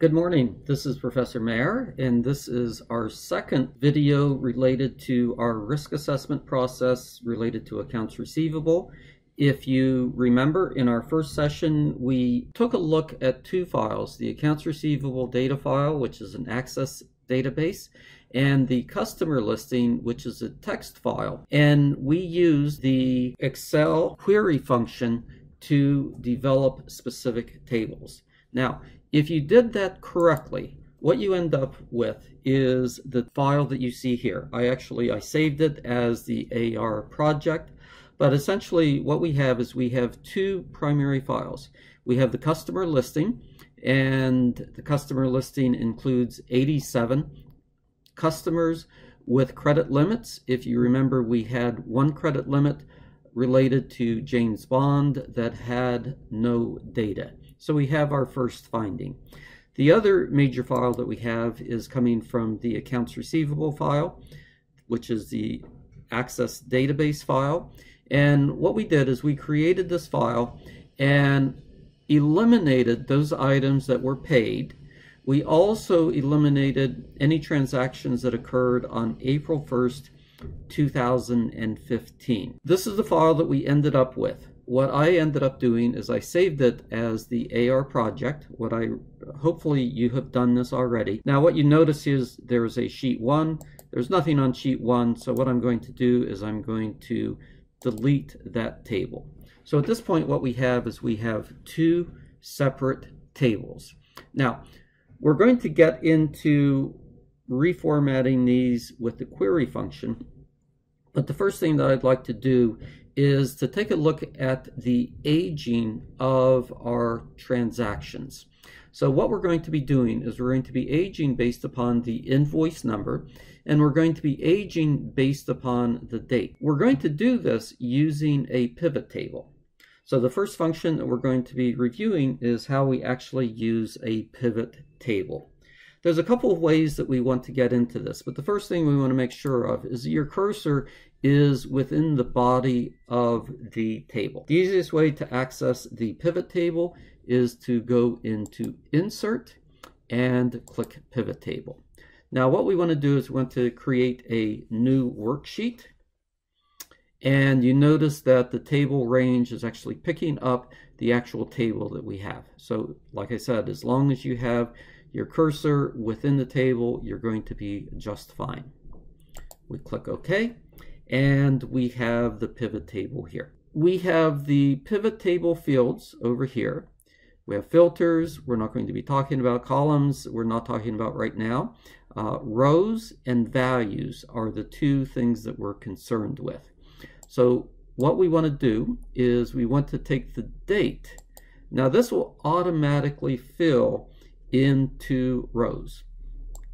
Good morning. This is Professor Mayer, and this is our second video related to our risk assessment process related to accounts receivable. If you remember, in our first session, we took a look at two files, the accounts receivable data file, which is an Access database, and the customer listing, which is a text file. And we used the Excel query function to develop specific tables. Now, if you did that correctly, what you end up with is the file that you see here. I actually, I saved it as the AR project, but essentially what we have is we have two primary files. We have the customer listing, and the customer listing includes 87 customers with credit limits. If you remember, we had one credit limit related to James Bond that had no data. So we have our first finding. The other major file that we have is coming from the accounts receivable file, which is the Access database file. And what we did is we created this file and eliminated those items that were paid. We also eliminated any transactions that occurred on April 1st, 2015. This is the file that we ended up with what I ended up doing is I saved it as the AR project. What I hopefully you have done this already. Now what you notice is there's a sheet one. There's nothing on sheet one. So what I'm going to do is I'm going to delete that table. So at this point what we have is we have two separate tables. Now we're going to get into reformatting these with the query function. But the first thing that I'd like to do is to take a look at the aging of our transactions. So what we're going to be doing is we're going to be aging based upon the invoice number and we're going to be aging based upon the date. We're going to do this using a pivot table. So the first function that we're going to be reviewing is how we actually use a pivot table. There's a couple of ways that we want to get into this, but the first thing we want to make sure of is your cursor is within the body of the table. The easiest way to access the pivot table is to go into Insert and click Pivot Table. Now what we want to do is we want to create a new worksheet and you notice that the table range is actually picking up the actual table that we have. So like I said, as long as you have your cursor within the table, you're going to be just fine. We click OK, and we have the pivot table here. We have the pivot table fields over here. We have filters. We're not going to be talking about columns. We're not talking about right now. Uh, rows and values are the two things that we're concerned with. So what we want to do is we want to take the date. Now this will automatically fill into rows.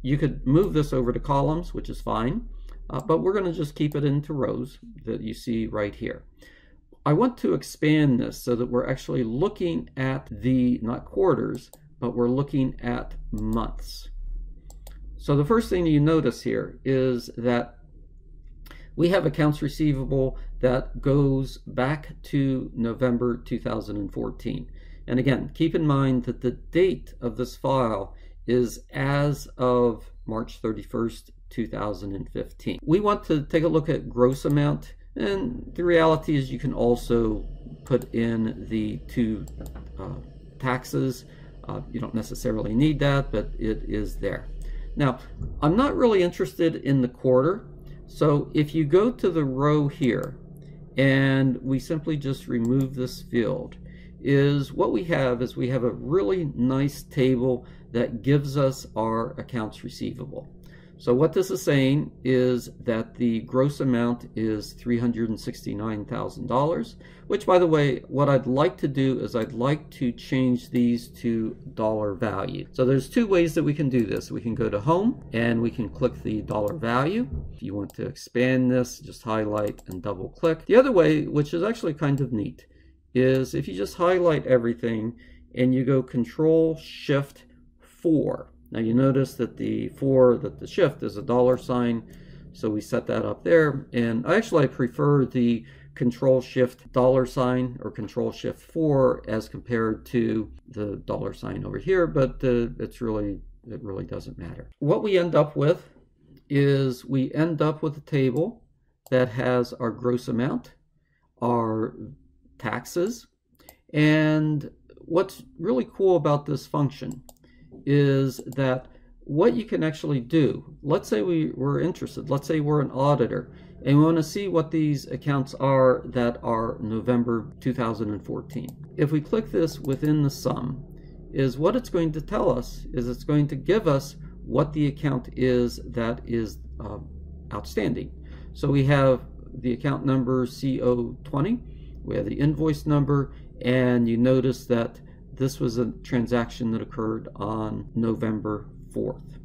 You could move this over to columns, which is fine, uh, but we're going to just keep it into rows that you see right here. I want to expand this so that we're actually looking at the, not quarters, but we're looking at months. So the first thing you notice here is that we have accounts receivable that goes back to November 2014. And again, keep in mind that the date of this file is as of March 31st, 2015. We want to take a look at gross amount and the reality is you can also put in the two uh, taxes. Uh, you don't necessarily need that, but it is there. Now, I'm not really interested in the quarter. So if you go to the row here and we simply just remove this field, is what we have is we have a really nice table that gives us our accounts receivable. So what this is saying is that the gross amount is $369,000, which by the way, what I'd like to do is I'd like to change these to dollar value. So there's two ways that we can do this. We can go to home and we can click the dollar value. If you want to expand this, just highlight and double click. The other way, which is actually kind of neat, is if you just highlight everything and you go Control Shift 4. Now you notice that the 4, that the shift is a dollar sign, so we set that up there. And actually I prefer the control shift dollar sign or control shift 4 as compared to the dollar sign over here, but uh, it's really it really doesn't matter. What we end up with is we end up with a table that has our gross amount, our taxes, and what's really cool about this function is that what you can actually do, let's say we were interested, let's say we're an auditor, and we want to see what these accounts are that are November 2014. If we click this within the sum, is what it's going to tell us is it's going to give us what the account is that is uh, outstanding. So we have the account number CO20, we have the invoice number, and you notice that this was a transaction that occurred on November 4th.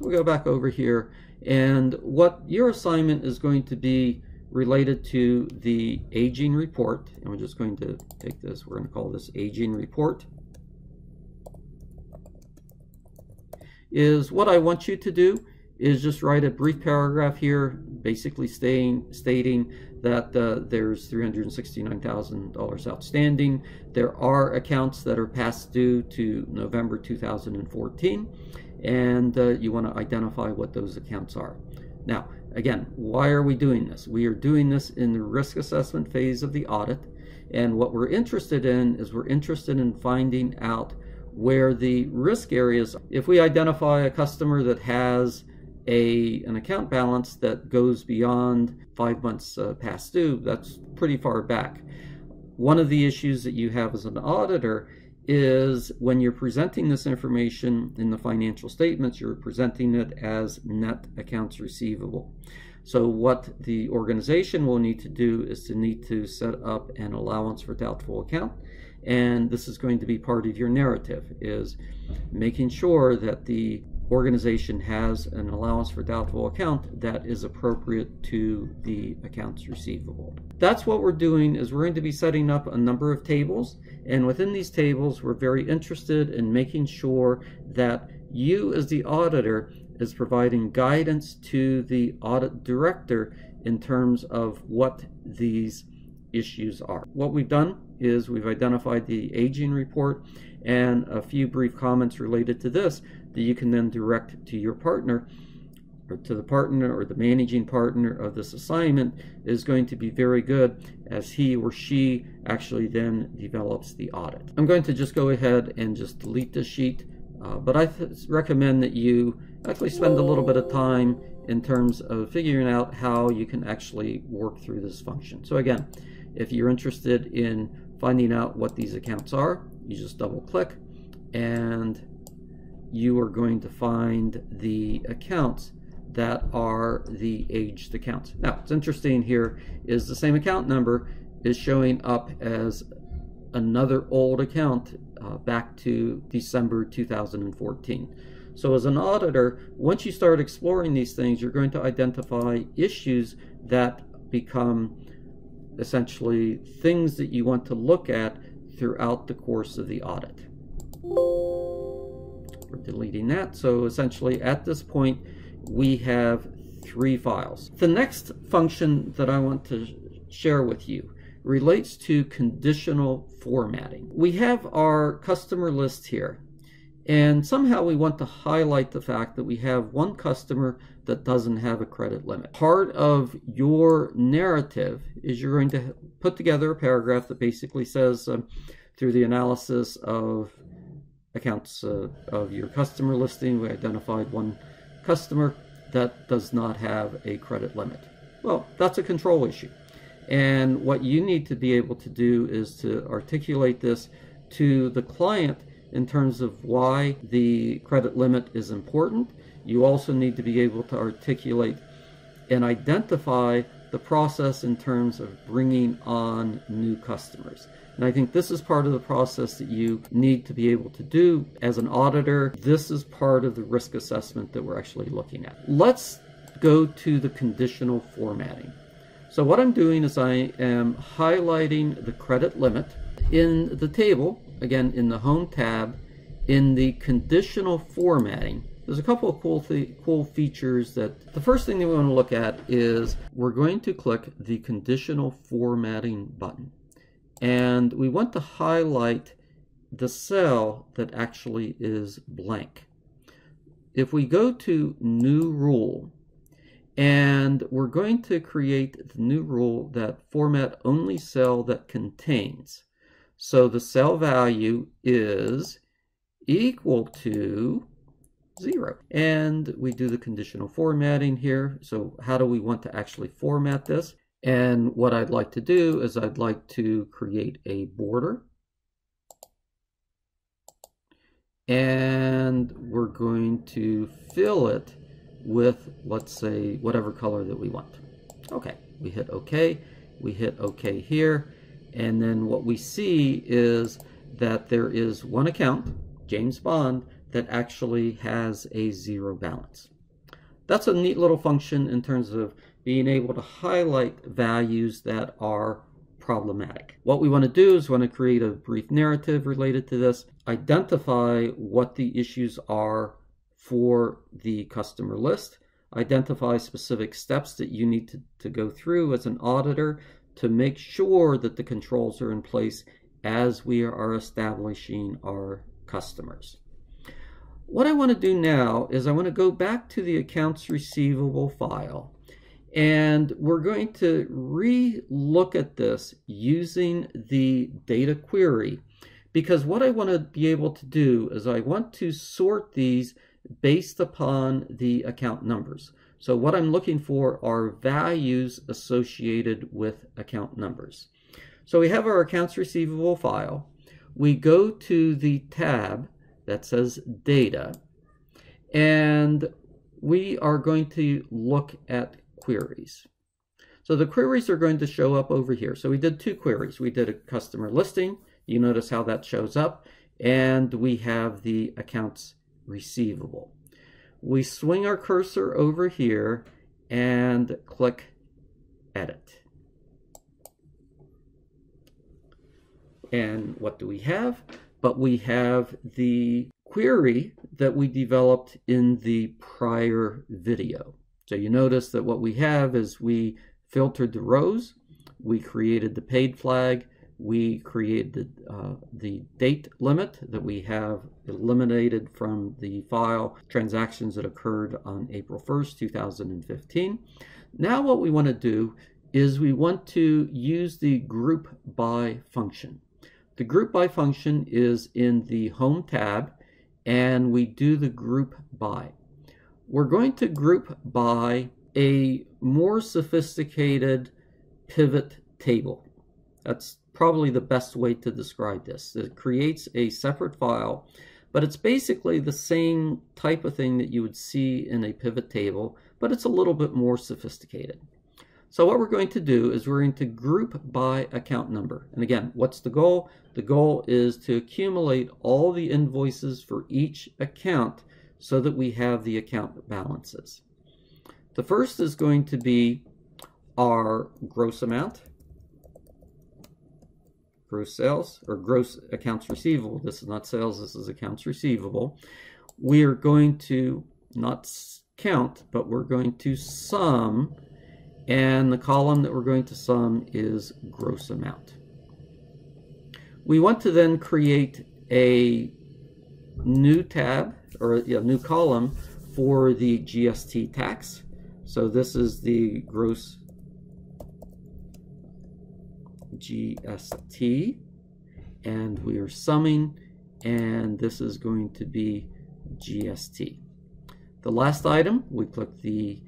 We'll go back over here, and what your assignment is going to be related to the aging report, and we're just going to take this, we're going to call this aging report. is what I want you to do is just write a brief paragraph here, basically stating, stating that uh, there's $369,000 outstanding. There are accounts that are past due to November 2014, and uh, you want to identify what those accounts are. Now, again, why are we doing this? We are doing this in the risk assessment phase of the audit, and what we're interested in is we're interested in finding out where the risk areas, if we identify a customer that has a an account balance that goes beyond five months uh, past due, that's pretty far back. One of the issues that you have as an auditor is when you're presenting this information in the financial statements, you're presenting it as net accounts receivable. So what the organization will need to do is to need to set up an allowance for doubtful account and this is going to be part of your narrative is making sure that the organization has an allowance for doubtful account that is appropriate to the accounts receivable. That's what we're doing is we're going to be setting up a number of tables and within these tables we're very interested in making sure that you as the auditor is providing guidance to the audit director in terms of what these issues are. What we've done is we've identified the aging report and a few brief comments related to this that you can then direct to your partner or to the partner or the managing partner of this assignment is going to be very good as he or she actually then develops the audit. I'm going to just go ahead and just delete this sheet, uh, but I recommend that you actually spend a little bit of time in terms of figuring out how you can actually work through this function. So again, if you're interested in finding out what these accounts are, you just double click and you are going to find the accounts that are the aged accounts. Now, what's interesting here is the same account number is showing up as another old account uh, back to December 2014. So as an auditor, once you start exploring these things, you're going to identify issues that become essentially things that you want to look at throughout the course of the audit. We're deleting that. So essentially at this point, we have three files. The next function that I want to share with you relates to conditional formatting. We have our customer list here. And somehow we want to highlight the fact that we have one customer that doesn't have a credit limit. Part of your narrative is you're going to put together a paragraph that basically says um, through the analysis of accounts uh, of your customer listing, we identified one customer that does not have a credit limit. Well, that's a control issue. And what you need to be able to do is to articulate this to the client in terms of why the credit limit is important. You also need to be able to articulate and identify the process in terms of bringing on new customers. And I think this is part of the process that you need to be able to do as an auditor. This is part of the risk assessment that we're actually looking at. Let's go to the conditional formatting. So what I'm doing is I am highlighting the credit limit in the table again, in the Home tab, in the conditional formatting, there's a couple of cool cool features that the first thing that we want to look at is we're going to click the conditional formatting button and we want to highlight the cell that actually is blank. If we go to new rule and we're going to create the new rule that format only cell that contains. So the cell value is equal to zero. And we do the conditional formatting here. So how do we want to actually format this? And what I'd like to do is I'd like to create a border. And we're going to fill it with, let's say, whatever color that we want. Okay, we hit OK. We hit OK here. And then what we see is that there is one account, James Bond, that actually has a zero balance. That's a neat little function in terms of being able to highlight values that are problematic. What we want to do is want to create a brief narrative related to this, identify what the issues are for the customer list, identify specific steps that you need to, to go through as an auditor to make sure that the controls are in place as we are establishing our customers. What I want to do now is I want to go back to the accounts receivable file and we're going to re-look at this using the data query because what I want to be able to do is I want to sort these based upon the account numbers. So what I'm looking for are values associated with account numbers. So we have our accounts receivable file. We go to the tab that says data and we are going to look at queries. So the queries are going to show up over here. So we did two queries. We did a customer listing. You notice how that shows up. And we have the accounts receivable. We swing our cursor over here and click edit. And what do we have? But we have the query that we developed in the prior video. So you notice that what we have is we filtered the rows, we created the paid flag, we created uh, the date limit that we have eliminated from the file transactions that occurred on April 1st, 2015. Now what we want to do is we want to use the group by function. The group by function is in the home tab and we do the group by we're going to group by a more sophisticated pivot table. That's probably the best way to describe this. It creates a separate file, but it's basically the same type of thing that you would see in a pivot table, but it's a little bit more sophisticated. So what we're going to do is we're going to group by account number. And again, what's the goal? The goal is to accumulate all the invoices for each account so that we have the account balances. The first is going to be our gross amount, gross sales, or gross accounts receivable. This is not sales, this is accounts receivable. We are going to not count, but we're going to sum, and the column that we're going to sum is gross amount. We want to then create a new tab or a new column for the GST tax. So this is the gross GST and we are summing and this is going to be GST. The last item, we click the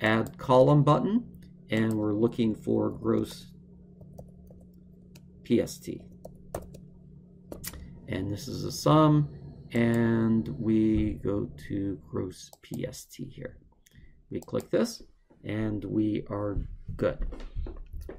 add column button and we're looking for gross PST. And this is a sum and we go to gross PST here. We click this and we are good.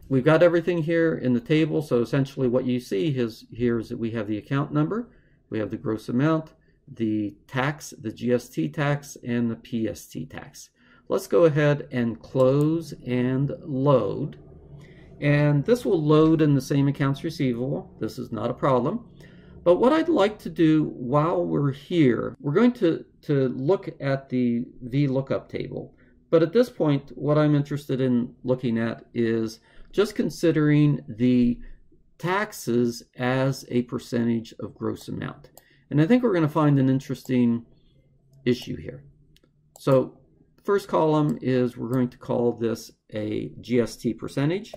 We've got everything here in the table. So essentially what you see is here is that we have the account number, we have the gross amount, the tax, the GST tax, and the PST tax. Let's go ahead and close and load. And this will load in the same accounts receivable. This is not a problem. But what I'd like to do while we're here, we're going to, to look at the VLOOKUP table. But at this point, what I'm interested in looking at is just considering the taxes as a percentage of gross amount. And I think we're going to find an interesting issue here. So first column is we're going to call this a GST percentage.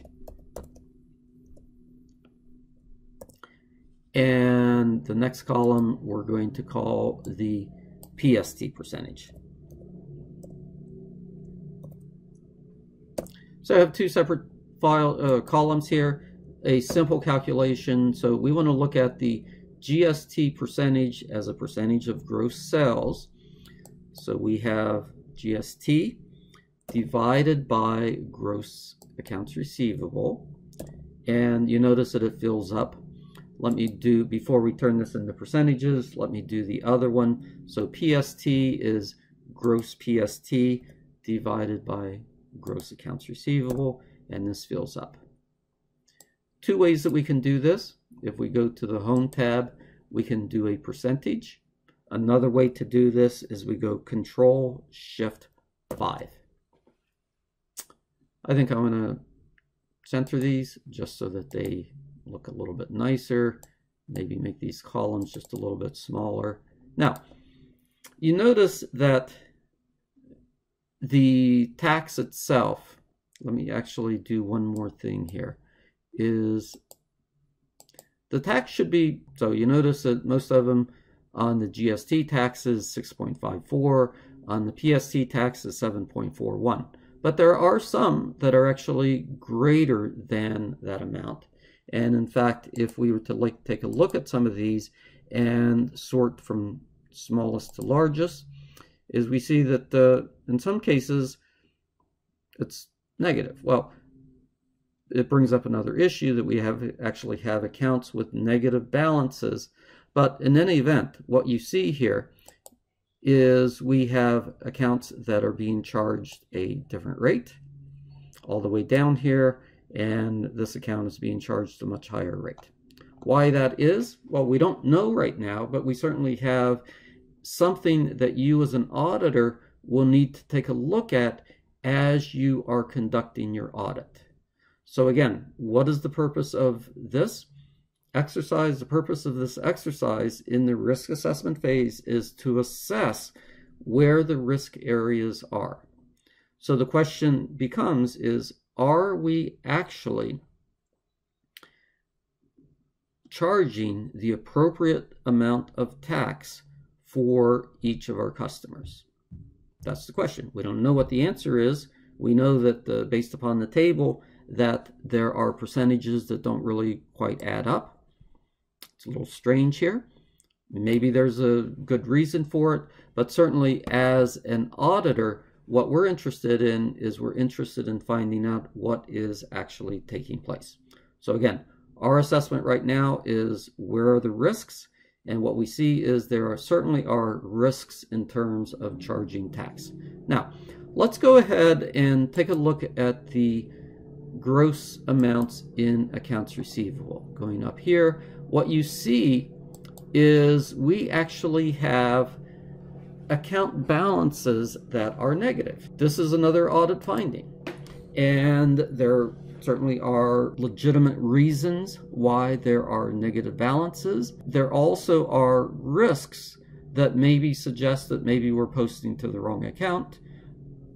And the next column we're going to call the PST percentage. So I have two separate file uh, columns here, a simple calculation. So we want to look at the GST percentage as a percentage of gross sales. So we have GST divided by gross accounts receivable. And you notice that it fills up let me do, before we turn this into percentages, let me do the other one. So PST is gross PST divided by gross accounts receivable, and this fills up. Two ways that we can do this. If we go to the Home tab, we can do a percentage. Another way to do this is we go Control Shift 5. I think I'm going to center these just so that they look a little bit nicer. Maybe make these columns just a little bit smaller. Now, you notice that the tax itself, let me actually do one more thing here, is the tax should be, so you notice that most of them on the GST taxes 6.54, on the PST tax is 7.41. But there are some that are actually greater than that amount. And in fact, if we were to like take a look at some of these and sort from smallest to largest, is we see that uh, in some cases it's negative. Well, it brings up another issue that we have actually have accounts with negative balances. But in any event, what you see here is we have accounts that are being charged a different rate all the way down here and this account is being charged a much higher rate. Why that is? Well, we don't know right now, but we certainly have something that you as an auditor will need to take a look at as you are conducting your audit. So again, what is the purpose of this exercise? The purpose of this exercise in the risk assessment phase is to assess where the risk areas are. So the question becomes is are we actually charging the appropriate amount of tax for each of our customers? That's the question. We don't know what the answer is. We know that based upon the table that there are percentages that don't really quite add up. It's a little strange here. Maybe there's a good reason for it, but certainly as an auditor, what we're interested in is we're interested in finding out what is actually taking place. So again, our assessment right now is where are the risks? And what we see is there are certainly are risks in terms of charging tax. Now, let's go ahead and take a look at the gross amounts in accounts receivable. Going up here, what you see is we actually have account balances that are negative. This is another audit finding. And there certainly are legitimate reasons why there are negative balances. There also are risks that maybe suggest that maybe we're posting to the wrong account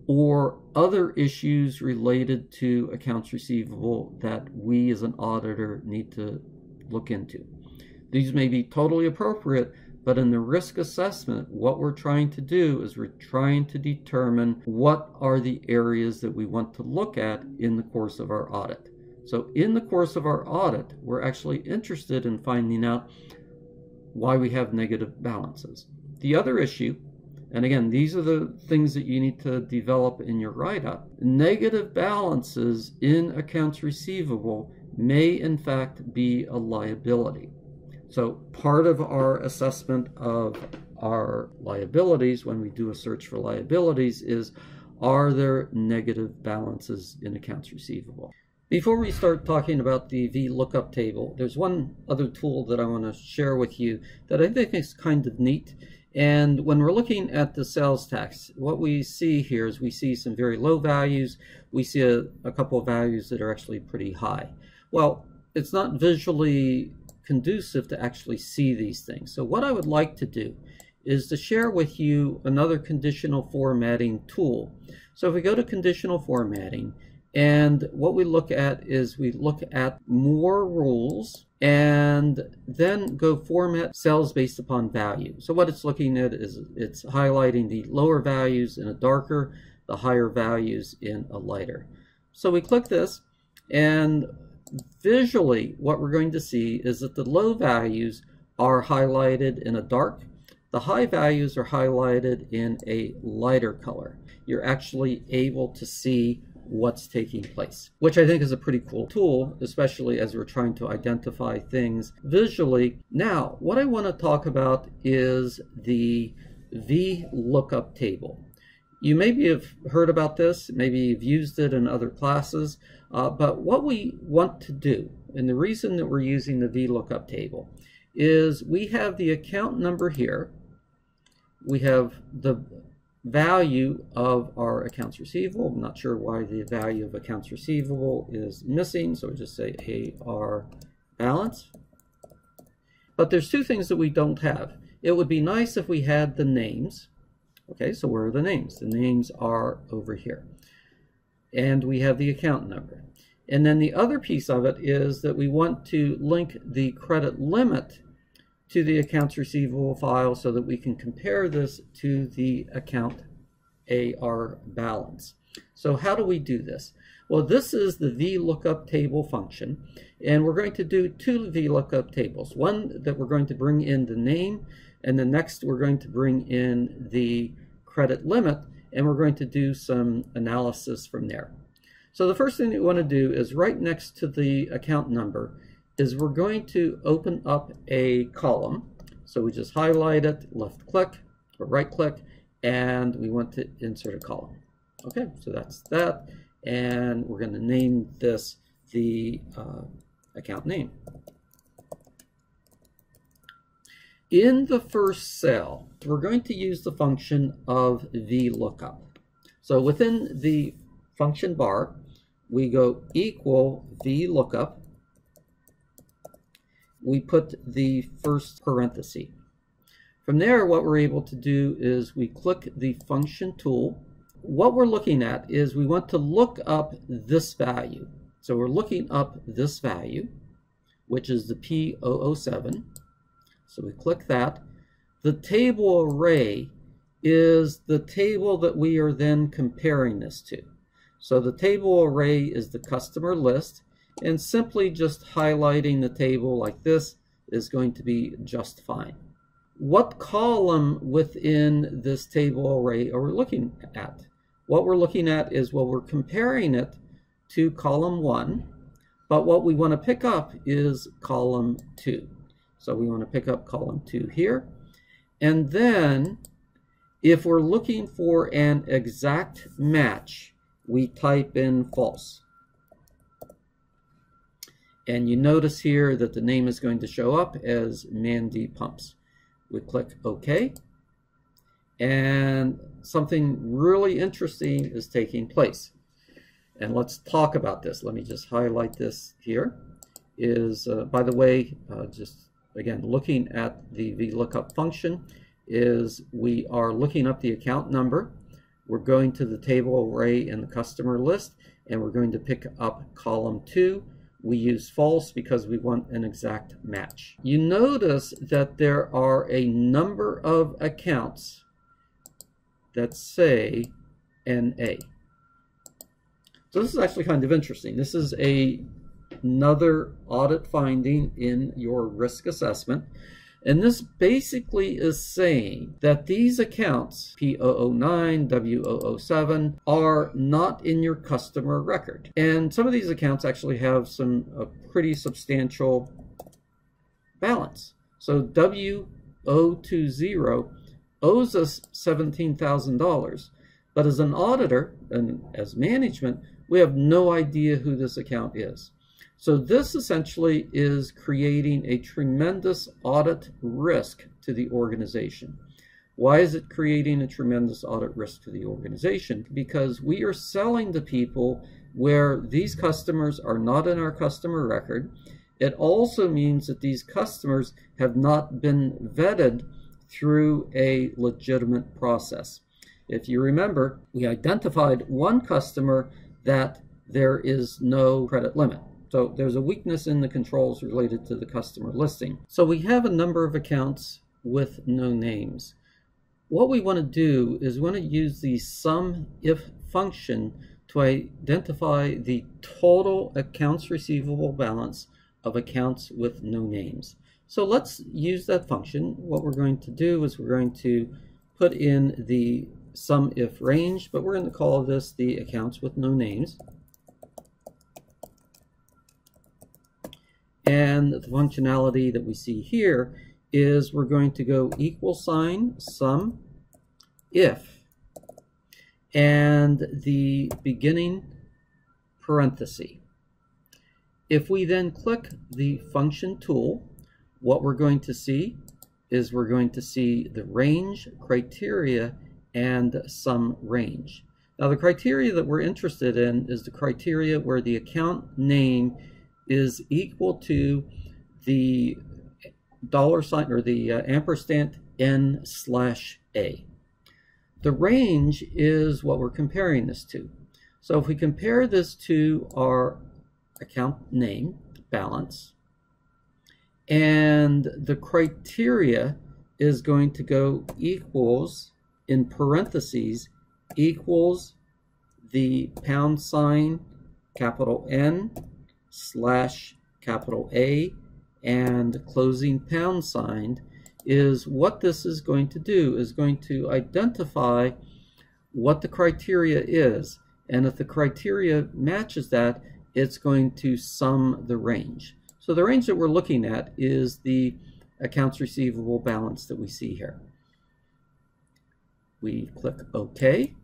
or other issues related to accounts receivable that we as an auditor need to look into. These may be totally appropriate, but in the risk assessment, what we're trying to do is we're trying to determine what are the areas that we want to look at in the course of our audit. So in the course of our audit, we're actually interested in finding out why we have negative balances. The other issue, and again, these are the things that you need to develop in your write-up. Negative balances in accounts receivable may in fact be a liability. So part of our assessment of our liabilities when we do a search for liabilities is are there negative balances in accounts receivable? Before we start talking about the VLOOKUP table, there's one other tool that I want to share with you that I think is kind of neat. And when we're looking at the sales tax, what we see here is we see some very low values. We see a, a couple of values that are actually pretty high. Well, it's not visually conducive to actually see these things. So what I would like to do is to share with you another conditional formatting tool. So if we go to conditional formatting, and what we look at is we look at more rules and then go format cells based upon value. So what it's looking at is it's highlighting the lower values in a darker, the higher values in a lighter. So we click this and visually what we're going to see is that the low values are highlighted in a dark, the high values are highlighted in a lighter color. You're actually able to see what's taking place, which I think is a pretty cool tool, especially as we're trying to identify things visually. Now, what I want to talk about is the VLOOKUP table. You maybe have heard about this, maybe you've used it in other classes, uh, but what we want to do, and the reason that we're using the VLOOKUP table, is we have the account number here, we have the value of our accounts receivable. I'm not sure why the value of accounts receivable is missing, so we just say AR balance. But there's two things that we don't have. It would be nice if we had the names. Okay, so where are the names? The names are over here. And we have the account number. And then the other piece of it is that we want to link the credit limit to the accounts receivable file so that we can compare this to the account AR balance. So how do we do this? Well, this is the VLOOKUP table function, and we're going to do two VLOOKUP tables. One that we're going to bring in the name, and then next we're going to bring in the credit limit, and we're going to do some analysis from there. So the first thing we want to do is right next to the account number is we're going to open up a column. So we just highlight it, left click or right click, and we want to insert a column. Okay, so that's that. And we're going to name this the uh, account name. In the first cell, we're going to use the function of VLOOKUP. So within the function bar, we go equal VLOOKUP, we put the first parenthesis. From there, what we're able to do is we click the function tool. What we're looking at is we want to look up this value. So we're looking up this value, which is the P007. So we click that. The table array is the table that we are then comparing this to. So the table array is the customer list and simply just highlighting the table like this is going to be just fine. What column within this table array are we looking at? What we're looking at is, well, we're comparing it to column 1, but what we want to pick up is column 2. So we want to pick up column 2 here. And then, if we're looking for an exact match, we type in false. And you notice here that the name is going to show up as Mandy Pumps. We click OK. And something really interesting is taking place. And let's talk about this. Let me just highlight this here. Is, uh, by the way, uh, just again, looking at the VLOOKUP function, is we are looking up the account number. We're going to the table array in the customer list, and we're going to pick up column 2 we use false because we want an exact match. You notice that there are a number of accounts that say NA. So this is actually kind of interesting. This is a another audit finding in your risk assessment. And this basically is saying that these accounts, P009, W007, are not in your customer record. And some of these accounts actually have some a pretty substantial balance. So W020 owes us $17,000. But as an auditor and as management, We have no idea who this account is. So this essentially is creating a tremendous audit risk to the organization. Why is it creating a tremendous audit risk to the organization? Because we are selling to people where these customers are not in our customer record. It also means that these customers have not been vetted through a legitimate process. If you remember, we identified one customer that there is no credit limit. So there's a weakness in the controls related to the customer listing. So we have a number of accounts with no names. What we want to do is we want to use the sum if function to identify the total accounts receivable balance of accounts with no names. So let's use that function. What we're going to do is we're going to put in the sum if range, but we're going to call this the accounts with no names. And the functionality that we see here is we're going to go equal sign sum if and the beginning parenthesis. If we then click the function tool, what we're going to see is we're going to see the range criteria and sum range. Now the criteria that we're interested in is the criteria where the account name is equal to the dollar sign or the uh, ampersand n slash a. The range is what we're comparing this to. So if we compare this to our account name, balance, and the criteria is going to go equals, in parentheses, equals the pound sign, capital N, slash capital A and closing pound sign is what this is going to do is going to identify what the criteria is. And if the criteria matches that it's going to sum the range. So the range that we're looking at is the accounts receivable balance that we see here. We click OK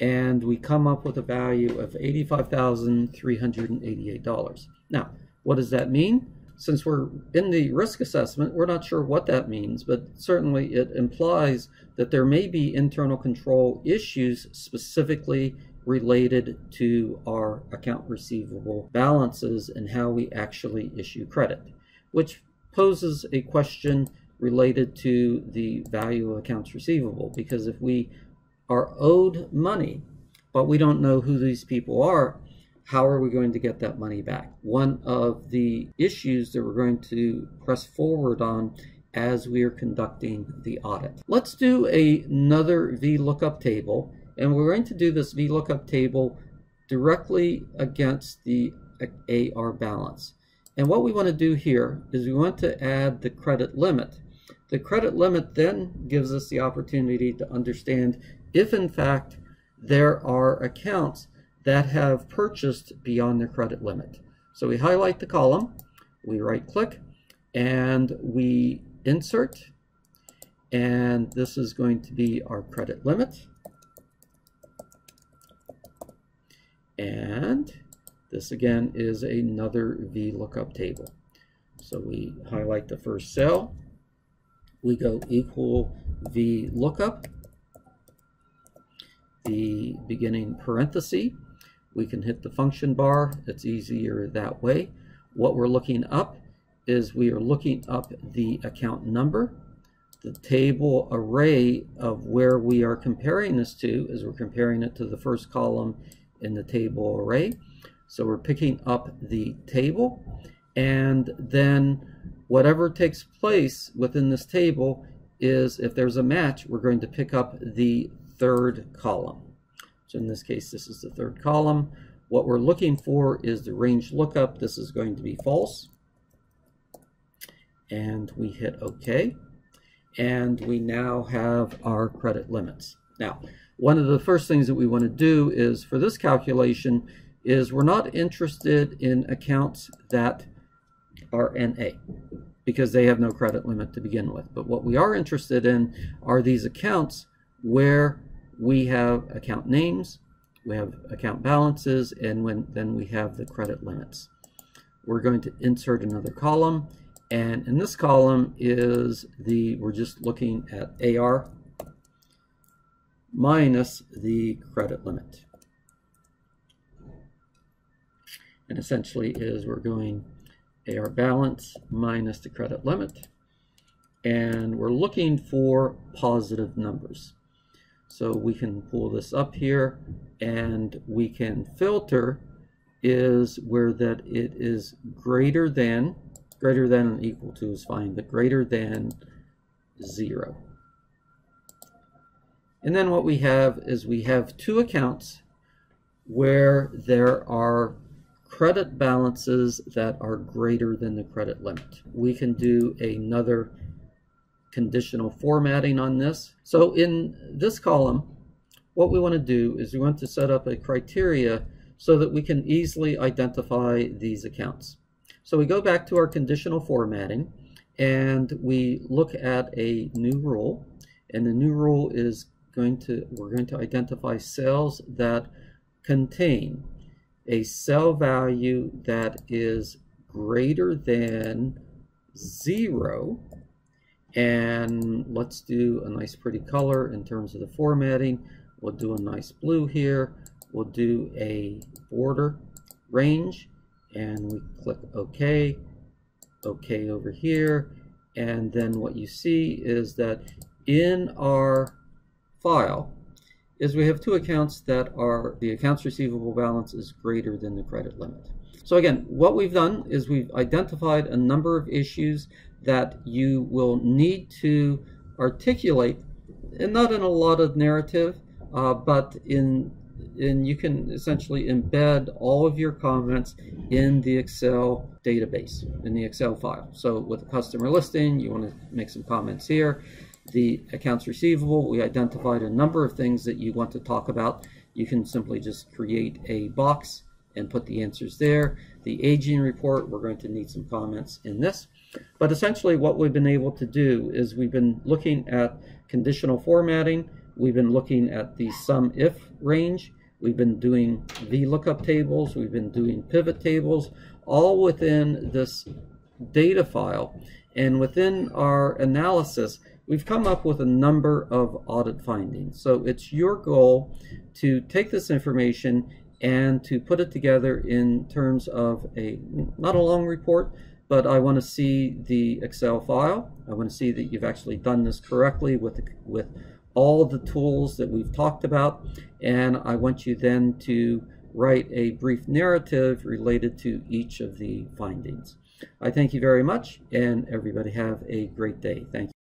and we come up with a value of $85,388. Now, what does that mean? Since we're in the risk assessment, we're not sure what that means, but certainly it implies that there may be internal control issues specifically related to our account receivable balances and how we actually issue credit, which poses a question related to the value of accounts receivable because if we are owed money, but we don't know who these people are, how are we going to get that money back? One of the issues that we're going to press forward on as we are conducting the audit. Let's do a, another VLOOKUP table, and we're going to do this VLOOKUP table directly against the AR balance. And what we want to do here is we want to add the credit limit. The credit limit then gives us the opportunity to understand if in fact there are accounts that have purchased beyond their credit limit. So we highlight the column, we right click, and we insert, and this is going to be our credit limit. And this again is another VLOOKUP table. So we highlight the first cell, we go equal VLOOKUP, the beginning parenthesis. We can hit the function bar. It's easier that way. What we're looking up is we are looking up the account number. The table array of where we are comparing this to is we're comparing it to the first column in the table array. So we're picking up the table and then whatever takes place within this table is if there's a match, we're going to pick up the third column. So in this case, this is the third column. What we're looking for is the range lookup. This is going to be false. And we hit OK. And we now have our credit limits. Now, one of the first things that we want to do is for this calculation is we're not interested in accounts that are NA because they have no credit limit to begin with. But what we are interested in are these accounts where we have account names, we have account balances, and when then we have the credit limits. We're going to insert another column, and in this column is the, we're just looking at AR minus the credit limit. And essentially is we're going AR balance minus the credit limit. And we're looking for positive numbers. So we can pull this up here and we can filter is where that it is greater than, greater than and equal to is fine, but greater than zero. And then what we have is we have two accounts where there are credit balances that are greater than the credit limit. We can do another conditional formatting on this. So in this column, what we want to do is we want to set up a criteria so that we can easily identify these accounts. So we go back to our conditional formatting and we look at a new rule and the new rule is going to we're going to identify cells that contain a cell value that is greater than zero and let's do a nice pretty color in terms of the formatting. We'll do a nice blue here. We'll do a border range and we click OK. OK over here. And then what you see is that in our file is we have two accounts that are the accounts receivable balance is greater than the credit limit. So again, what we've done is we've identified a number of issues that you will need to articulate, and not in a lot of narrative, uh, but in and you can essentially embed all of your comments in the Excel database, in the Excel file. So with a customer listing, you want to make some comments here the accounts receivable, we identified a number of things that you want to talk about. You can simply just create a box and put the answers there. The aging report, we're going to need some comments in this. But essentially what we've been able to do is we've been looking at conditional formatting. We've been looking at the sum if range. We've been doing VLOOKUP tables. We've been doing pivot tables, all within this data file. And within our analysis, we've come up with a number of audit findings. So it's your goal to take this information and to put it together in terms of a, not a long report, but I want to see the Excel file. I want to see that you've actually done this correctly with, with all the tools that we've talked about. And I want you then to write a brief narrative related to each of the findings. I thank you very much, and everybody have a great day. Thank you.